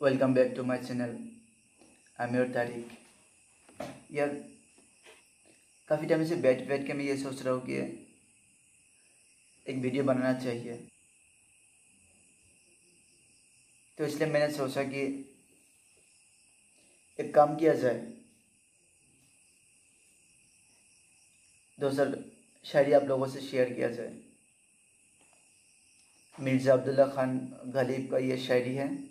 Back to my channel I am your Tarik यार, काफ़ी time से बैठ बैठ के मैं ये सोच रहा हूँ कि एक वीडियो बनाना चाहिए। तो इसलिए मैंने सोचा कि एक काम किया जाए। दो सर शायरी आप लोगों से शेयर किया जाए। मिर्ज़ा अब्दुल्ला खान गालिब का ये शायरी है।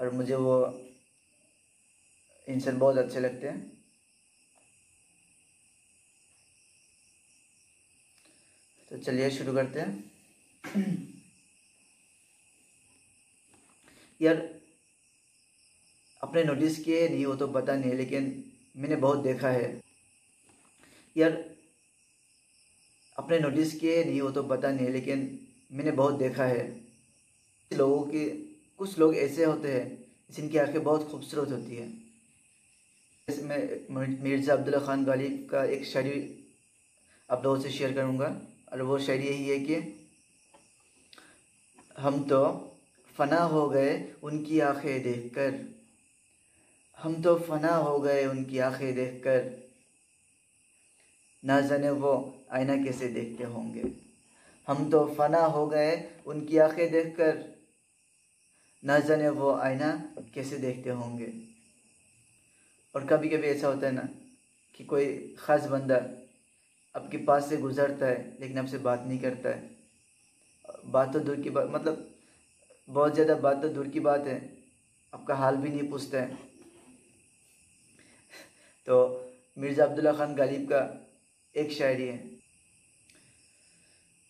और मुझे वो इंसान बहुत अच्छे लगते हैं। तो चलिए शुरू करते हैं। यार अपने नोटिस किए, नहीं वो तो पता नहीं लेकिन मैंने बहुत देखा है। यार अपने नोटिस किए, नहीं वो तो पता नहीं लेकिन मैंने बहुत देखा है। लोगों की कुछ लोग ऐसे होते हैं जिनकी आँखें बहुत खूबसूरत होती है। जैसे मैं मिर्ज़ा अब्दुल्ला खान गालिब का एक शायरी आप लोगों से शेयर करूँगा और वो शायरी यही है कि हम तो फना हो गए उनकी आँखें देखकर। हम तो फना हो गए उनकी आँखें देखकर। ना जाने वो आईना कैसे देखते होंगे। हम तो फना हो गए उनकी आँखें देखकर। ना जाने वो आईना कैसे देखते होंगे। और कभी कभी ऐसा होता है ना कि कोई ख़ास बंदा आपके पास से गुजरता है, लेकिन आपसे बात नहीं करता है। बात तो दूर की बात मतलब बहुत ज़्यादा बात तो दूर की बात है। आपका हाल भी नहीं पूछता है। तो मिर्ज़ा अब्दुल्ला खान गालिब का एक शायरी है।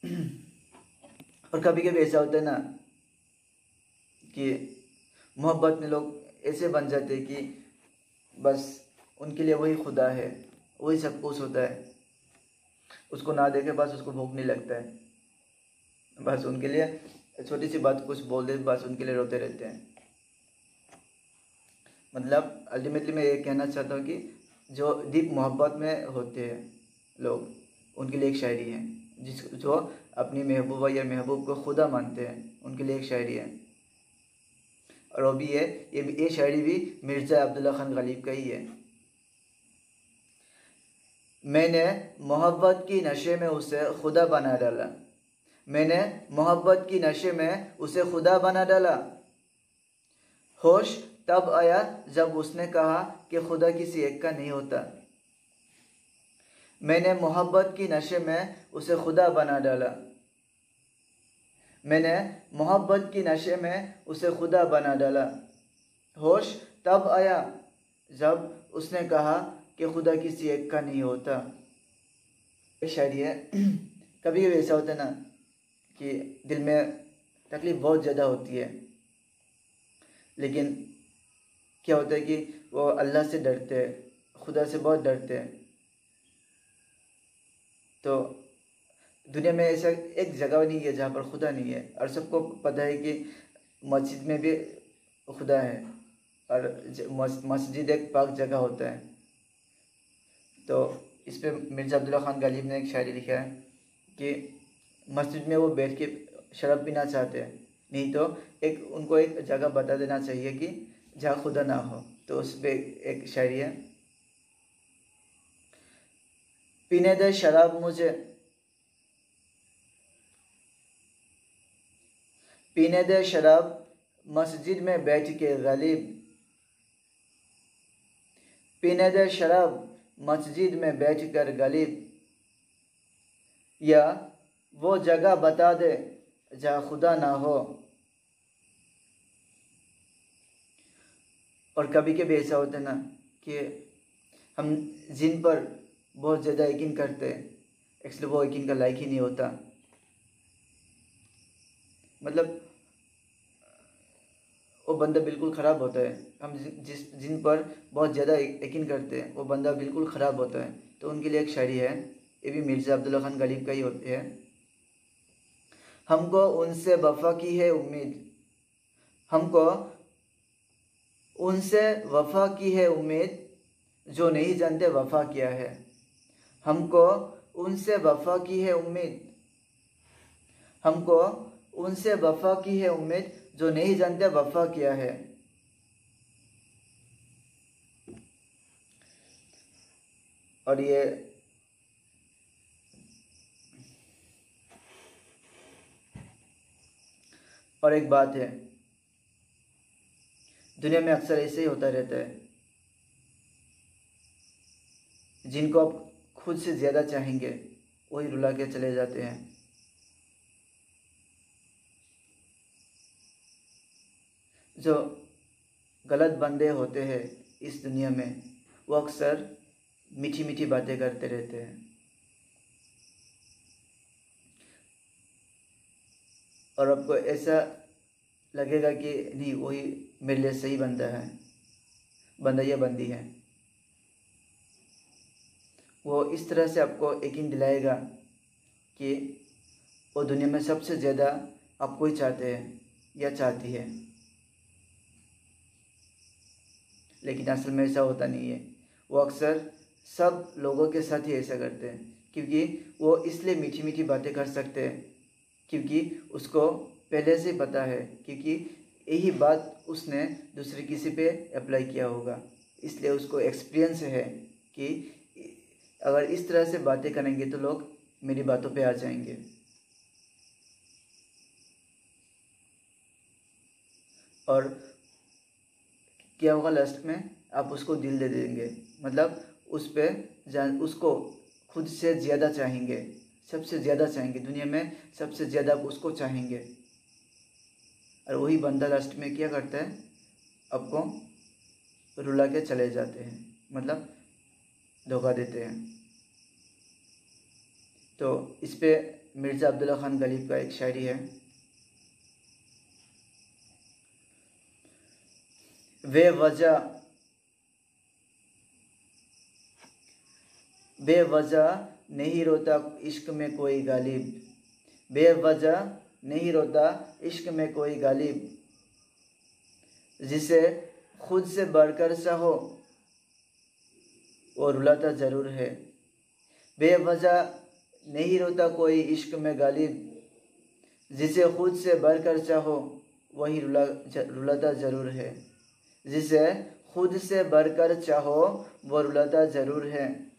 और कभी कभी ऐसा होता है ना कि मोहब्बत में लोग ऐसे बन जाते हैं कि बस उनके लिए वही खुदा है, वही सब कुछ होता है। उसको ना देखे बस उसको भूख नहीं लगता है। बस उनके लिए छोटी सी बात कुछ बोल दे, बस उनके लिए रोते रहते हैं। मतलब अल्टीमेटली मैं ये कहना चाहता हूँ कि जो डीप मोहब्बत में होते हैं लोग, उनके लिए एक शायरी है। जिस जो अपनी महबूबा या महबूब को खुदा मानते हैं, उनके लिए एक शायरी है। भी है, ये भी, ये शायरी भी मिर्ज़ा अब्दुल्ला खान गालिब का ही है। मैंने मोहब्बत की नशे में उसे खुदा बना डाला। मैंने मोहब्बत की नशे में उसे खुदा बना डाला। होश तब आया जब उसने कहा कि खुदा किसी एक का नहीं होता। मैंने मोहब्बत की नशे में उसे खुदा बना डाला। मैंने मोहब्बत की नशे में उसे खुदा बना डाला। होश तब आया जब उसने कहा कि खुदा किसी एक का नहीं होता। शायरी है। कभी कभी ऐसा होता है ना कि दिल में तकलीफ़ बहुत ज़्यादा होती है। लेकिन क्या होता है कि वो अल्लाह से डरते हैं, खुदा से बहुत डरते हैं। तो दुनिया में ऐसा एक जगह नहीं है जहाँ पर खुदा नहीं है। और सबको पता है कि मस्जिद में भी खुदा है। और मस्जिद एक पाक जगह होता है। तो इस पर मिर्ज़ा अब्दुल्ला खान गालिब ने एक शायरी लिखा है कि मस्जिद में वो बैठ के शराब पीना चाहते हैं। नहीं तो एक, उनको एक जगह बता देना चाहिए कि जहाँ खुदा ना हो। तो उस पर एक शायरी है। पीने दे शराब मुझे पीने दे शराब मस्जिद में बैठ के गलीब पीने दे शराब मस्जिद में बैठ कर गलीब या वो जगह बता दे जहाँ खुदा ना हो। और कभी कभी ऐसा होता है ना कि हम जिन पर बहुत ज़्यादा यकीन करते हैं एक्चुअली वो यकीन का लायक ही नहीं होता। मतलब बंदा बिल्कुल ख़राब होता है। हम जिस, जिन पर बहुत ज़्यादा यकीन करते हैं, वो बंदा बिल्कुल ख़राब होता है। तो उनके लिए एक शायरी है, ये भी मिर्ज़ा अब्दुल्ला खान गरीब का ही होती है। हमको उनसे वफा की है उम्मीद। हमको उनसे वफा की है उम्मीद, जो नहीं जानते वफा क्या है। हमको उनसे वफा की है उम्मीद। हमको उनसे वफा की है उम्मीद जो नहीं जानते, वफा किया है। और ये और एक बात है, दुनिया में अक्सर ऐसे ही होता रहता है, जिनको आप खुद से ज़्यादा चाहेंगे, वही रुला के चले जाते हैं। जो गलत बंदे होते हैं इस दुनिया में, वो अक्सर मीठी मीठी बातें करते रहते हैं। और आपको ऐसा लगेगा कि नहीं, वही मेरे लिए सही बंदा है बंदा या बंदी है। वो इस तरह से आपको यकीन दिलाएगा कि वो दुनिया में सबसे ज़्यादा आपको ही चाहते हैं या चाहती है। लेकिन असल में ऐसा होता नहीं है। वो अक्सर सब लोगों के साथ ही ऐसा करते हैं, क्योंकि वो इसलिए मीठी मीठी बातें कर सकते हैं, क्योंकि उसको पहले से पता है, क्योंकि यही बात उसने दूसरे किसी पे अप्लाई किया होगा। इसलिए उसको एक्सपीरियंस है कि अगर इस तरह से बातें करेंगे तो लोग मेरी बातों पे आ जाएँगे। और क्या होगा लास्ट में? आप उसको दिल दे देंगे। मतलब उस पर उसको खुद से ज़्यादा चाहेंगे। सबसे ज़्यादा चाहेंगे। दुनिया में सबसे ज़्यादा उसको चाहेंगे। और वही बंदा लास्ट में क्या करता है? आपको रुला के चले जाते हैं। मतलब धोखा देते हैं। तो इस पर मिर्ज़ा अब्दुल्ला खान गलीब का एक शायरी है। वे वजह बेवजह नहीं रोता इश्क में कोई गालिब। बेवजह नहीं रोता इश्क में कोई गालिब। जिसे खुद से बढ़कर चाहो वो रुलाता ज़रूर है। बेवजह नहीं रोता कोई इश्क में गालिब। जिसे खुद से बढ़कर चाहो वही रुला, रुलाता ज़रूर है। जिसे खुद से बढ़कर चाहो वो रुलाता ज़रूर है।